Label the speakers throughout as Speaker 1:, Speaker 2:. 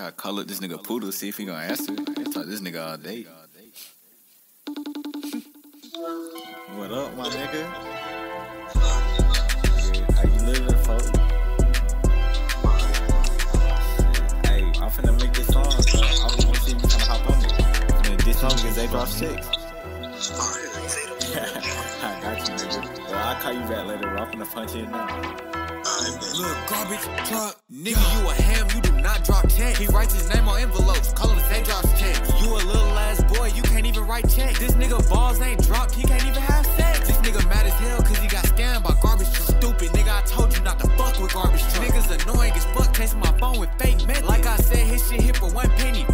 Speaker 1: I call it this nigga Poodle, see if he gonna answer. I talk this nigga all day. what up, my nigga? How you living, folks? Hey, I'm finna make this song, so I wanna see if you tryna hop on it. And this song is they drop six. I got you, nigga. Well, I'll call you back later. I'm finna punch in now.
Speaker 2: Look, garbage truck, nigga, you a ham, you do not drop checks. He writes his name on envelopes, call him say drops checks. You a little ass boy, you can't even write checks. This nigga balls ain't dropped, he can't even have sex. This nigga mad as hell cause he got scammed by garbage truck. Stupid nigga, I told you not to fuck with garbage truck. Niggas annoying as fuck, chasing my phone with fake methods. Like I said, his shit hit for one penny,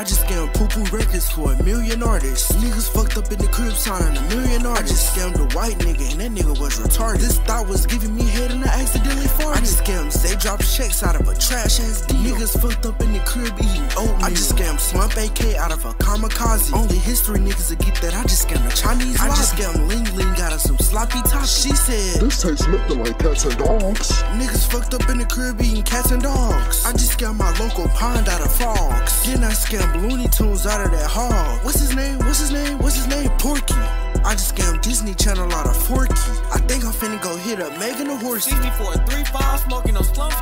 Speaker 2: I just scammed
Speaker 3: poo poo records for a million artists. Niggas fucked up in the crib signing a million artists. I just scammed a white nigga and that nigga was retarded. This thought was giving me head and I accidentally farted. I just scammed they drop checks out of a trash ass deal. Niggas fucked up in the crib eating oatmeal. I just scammed Slump AK out of a kamikaze. Only history niggas will get that. I just scammed a Chinese I just scammed Ling Ling out of some sloppy top. She said,
Speaker 4: This tastes nothing like cats and dogs.
Speaker 3: Niggas fucked up in the crib eating cats and dogs. I just scammed my local pond out of frogs. Then I scammed Looney Tunes out of that hog. What's his name? What's his name? What's his name? Porky. I just scammed Disney Channel out of Forky. I think I'm finna go hit up Megan the Horse.
Speaker 2: See me for a 3-5 smoking no slumps